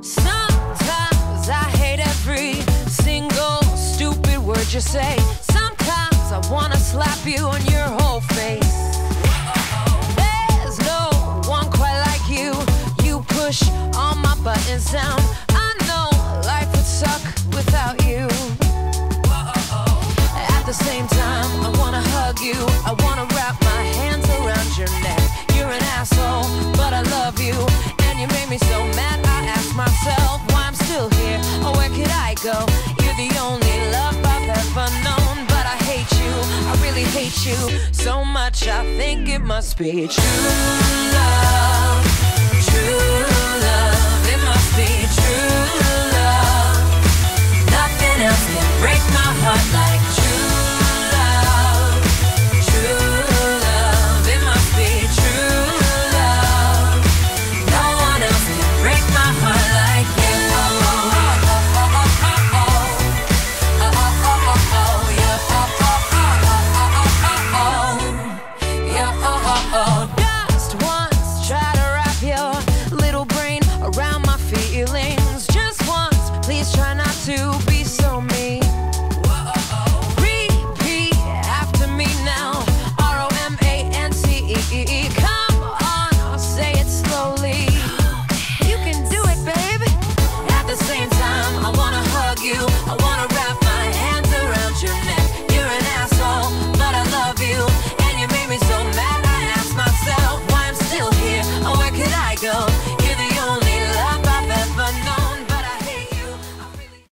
Sometimes I hate every single stupid word you say. Sometimes I wanna slap you on your whole face. There's no one quite like you. You push all my buttons down. I know life would suck without you. you so much, I think it must be true love. True